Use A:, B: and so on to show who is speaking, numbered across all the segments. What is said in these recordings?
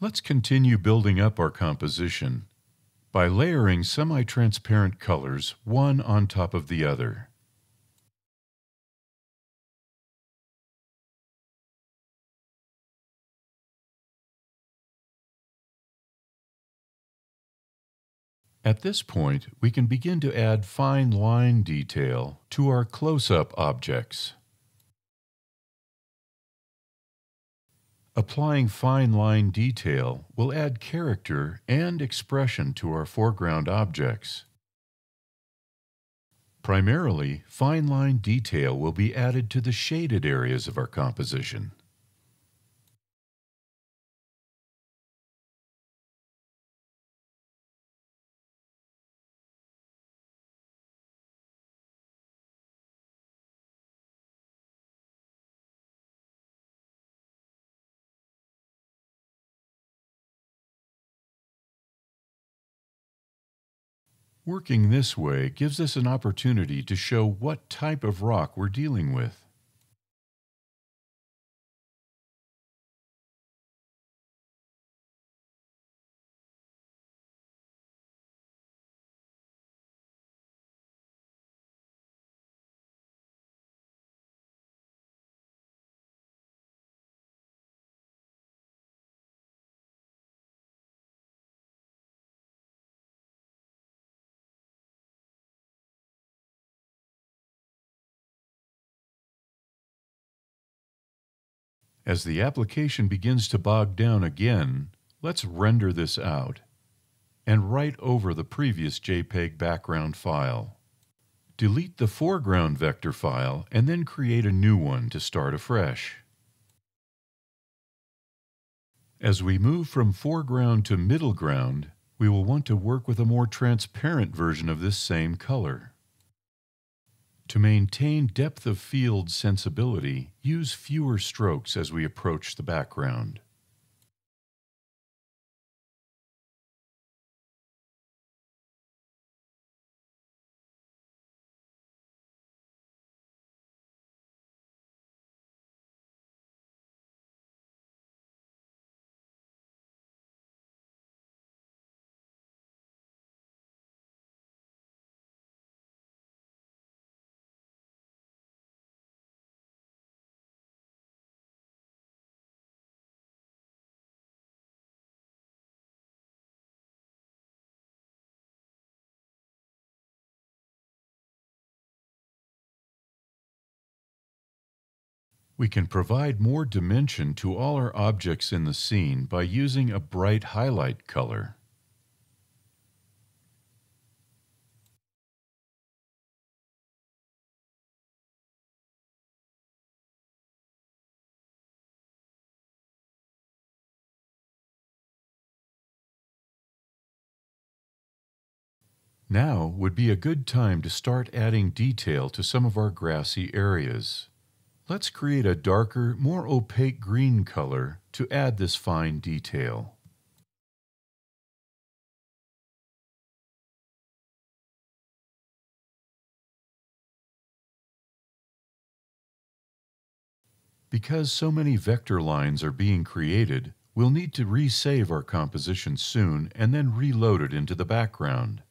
A: Let's continue building up our composition by layering semi-transparent colors one on top of the other. At this point, we can begin to add fine line detail to our close-up objects. Applying fine line detail will add character and expression to our foreground objects. Primarily, fine line detail will be added to the shaded areas of our composition. Working this way gives us an opportunity to show what type of rock we're dealing with. As the application begins to bog down again, let's render this out and write over the previous JPEG background file. Delete the foreground vector file and then create a new one to start afresh. As we move from foreground to middle ground, we will want to work with a more transparent version of this same color. To maintain depth of field sensibility, use fewer strokes as we approach the background. We can provide more dimension to all our objects in the scene by using a bright highlight color. Now would be a good time to start adding detail to some of our grassy areas. Let's create a darker, more opaque green color to add this fine detail. Because so many vector lines are being created, we'll need to resave our composition soon and then reload it into the background.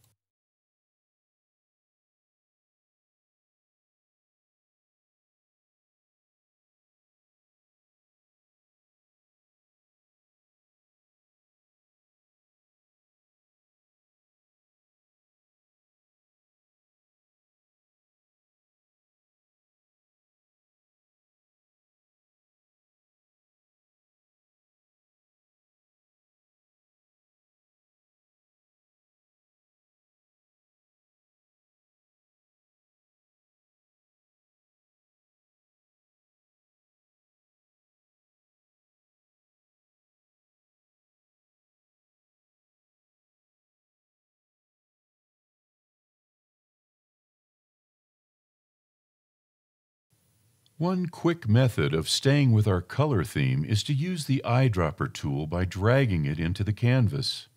A: One quick method of staying with our color theme is to use the eyedropper tool by dragging it into the canvas.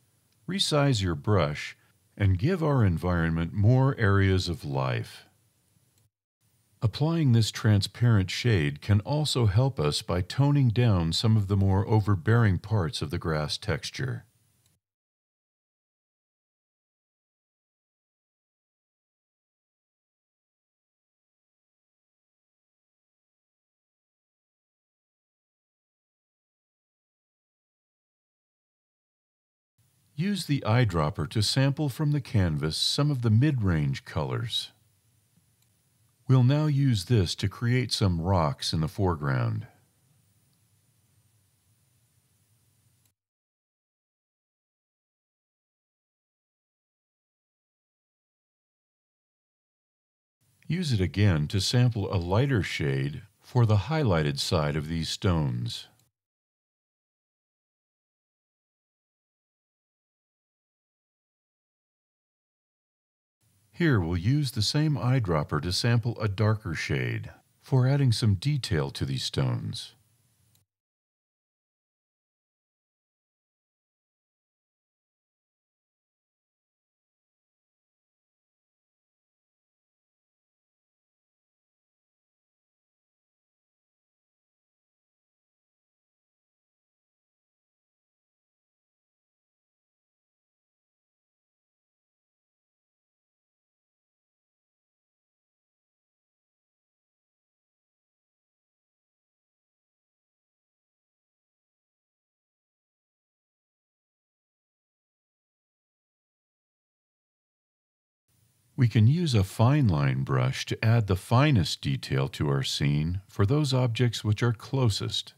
A: Resize your brush and give our environment more areas of life. Applying this transparent shade can also help us by toning down some of the more overbearing parts of the grass texture. Use the eyedropper to sample from the canvas some of the mid-range colors. We'll now use this to create some rocks in the foreground. Use it again to sample a lighter shade for the highlighted side of these stones. Here we'll use the same eyedropper to sample a darker shade for adding some detail to these stones. We can use a fine line brush to add the finest detail to our scene for those objects which are closest.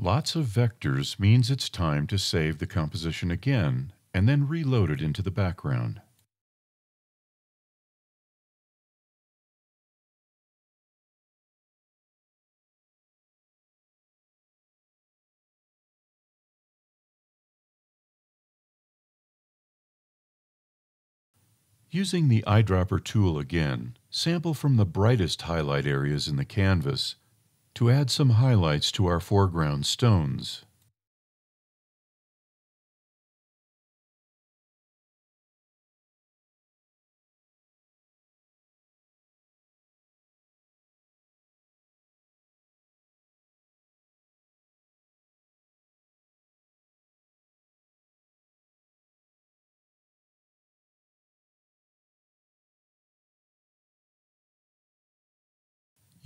A: Lots of vectors means it's time to save the composition again and then reload it into the background. Using the eyedropper tool again, sample from the brightest highlight areas in the canvas to add some highlights to our foreground stones.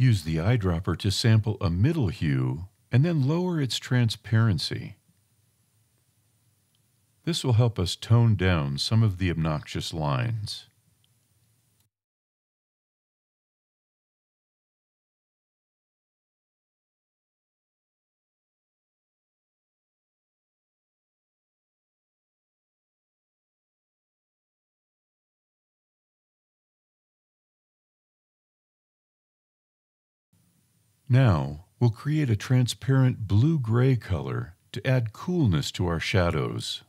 A: Use the eyedropper to sample a middle hue and then lower its transparency. This will help us tone down some of the obnoxious lines. Now, we'll create a transparent blue-gray color to add coolness to our shadows.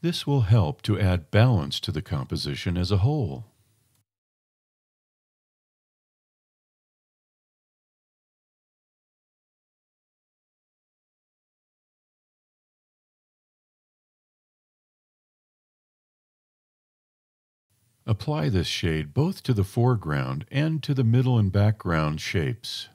A: This will help to add balance to the composition as a whole. Apply this shade both to the foreground and to the middle and background shapes.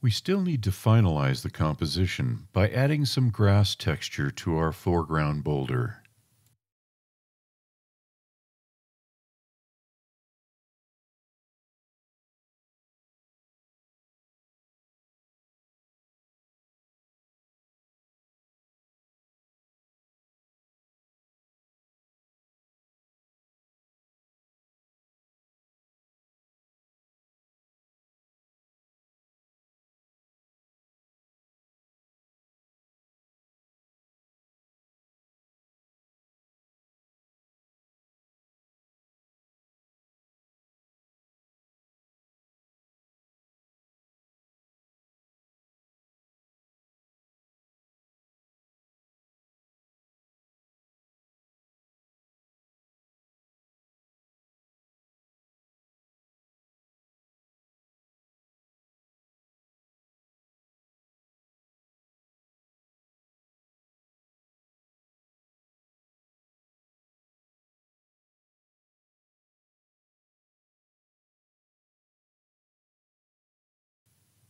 A: We still need to finalize the composition by adding some grass texture to our foreground boulder.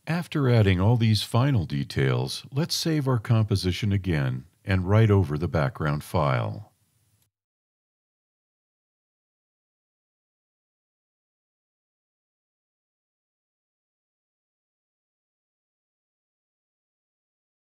A: After adding all these final details, let's save our composition again and write over the background file.